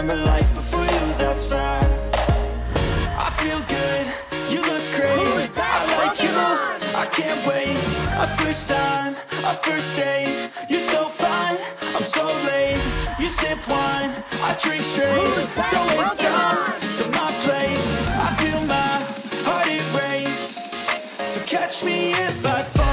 remember life before you, that's facts. I feel good, you look great, I like you, I can't wait. A first time, a first date, you're so fine, I'm so late. You sip wine, I drink straight, don't waste time to my place. I feel my heart erase, so catch me if I fall.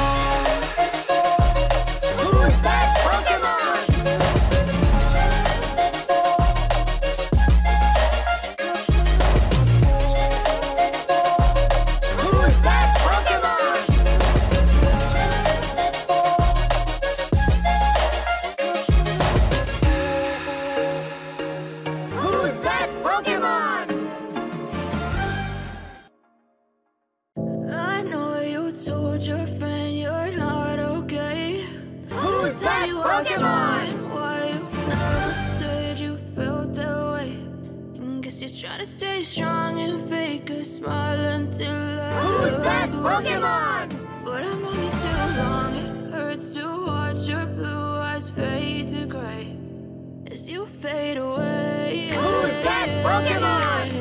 And guess you're trying to stay strong and fake a smile until I Who's that. Pokemon? But I've known you too long. It hurts to watch your blue eyes fade to gray as you fade away. Who's that Pokemon?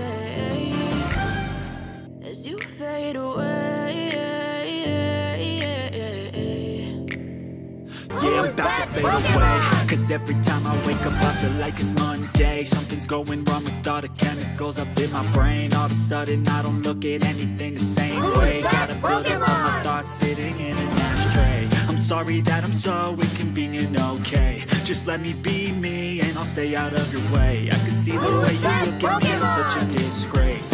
As you fade away. Yeah, I'm about to fade away Cause every time I wake up I feel like it's Monday. Something's going wrong with all the chemicals up in my brain. All of a sudden I don't look at anything the same Who's way. Gotta build up all my thoughts sitting in an ashtray. I'm sorry that I'm so inconvenient, okay. Just let me be me and I'll stay out of your way. I can see the Who's way you look at me, I'm such a disgrace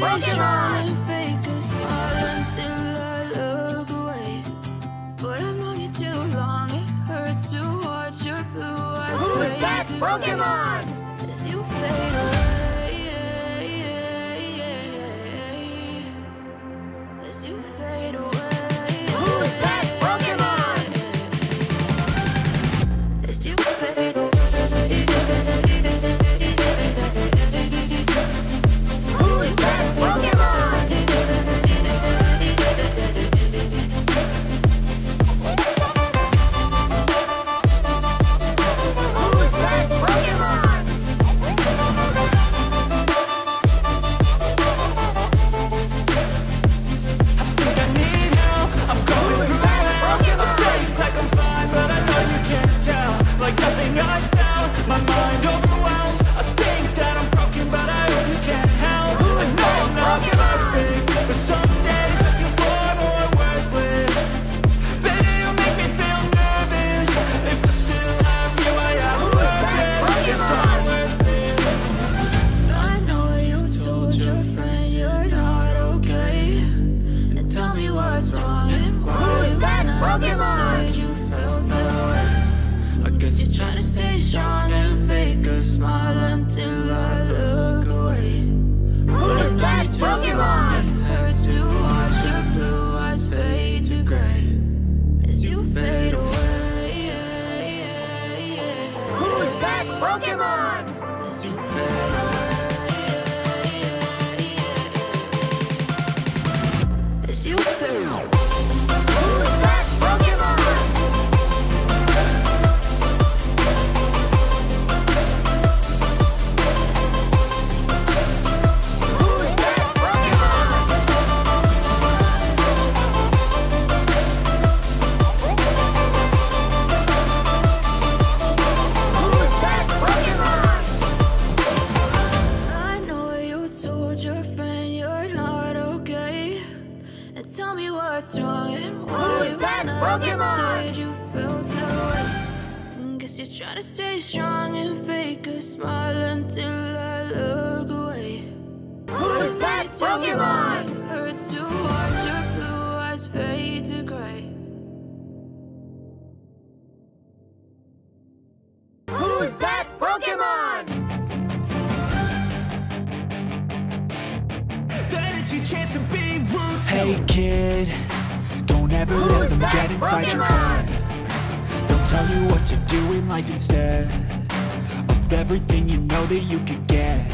eyes Who's fade that to the look away But I'm on you too long it hurts to watch your blue eyes that Pokemon? as you fade away. As you fade away. Pokemon. You felt way. I guess you're trying to stay strong and fake a smile until I look away. Who is that Pokemon? It hurts to watch your blue eyes fade to gray as you fade away. Who is that Pokemon? As you fade away. you feel tell me what's wrong and why Who's you that never Pokemon? said you felt that way. Guess you try to stay strong and fake a smile until I look away. Who's that Pokemon? Hey kid, don't ever let them get inside your head. They'll tell you what to do in life instead of everything you know that you could get.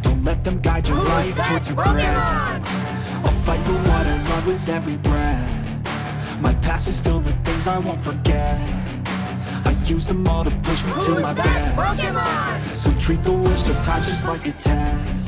Don't let them guide your Who's life towards regret. Pokemon? I'll fight for what I love with every breath. My past is filled with things I won't forget. I use them all to push me to my best. So treat the worst of times just like a test.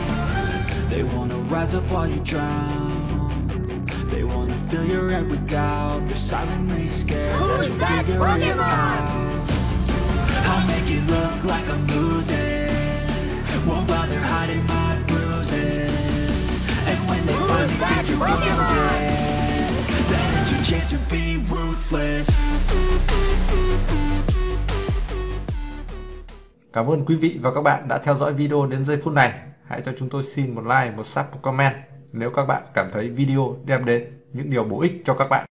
They wanna rise up while you drown. They wanna fill your head with doubt. They're silently scared that Who's you'll that figure it Pokemon? out. I'll make it look like I'm losing. Won't bother hiding my bruises. And when they finally that you're Pokemon? wounded, then it's your chance to be ruthless. Cảm ơn quý vị và các bạn đã theo dõi video đến giây phút này. Hãy cho chúng tôi xin một like, một sub, một comment nếu các bạn cảm thấy video đem đến những điều bổ ích cho các bạn.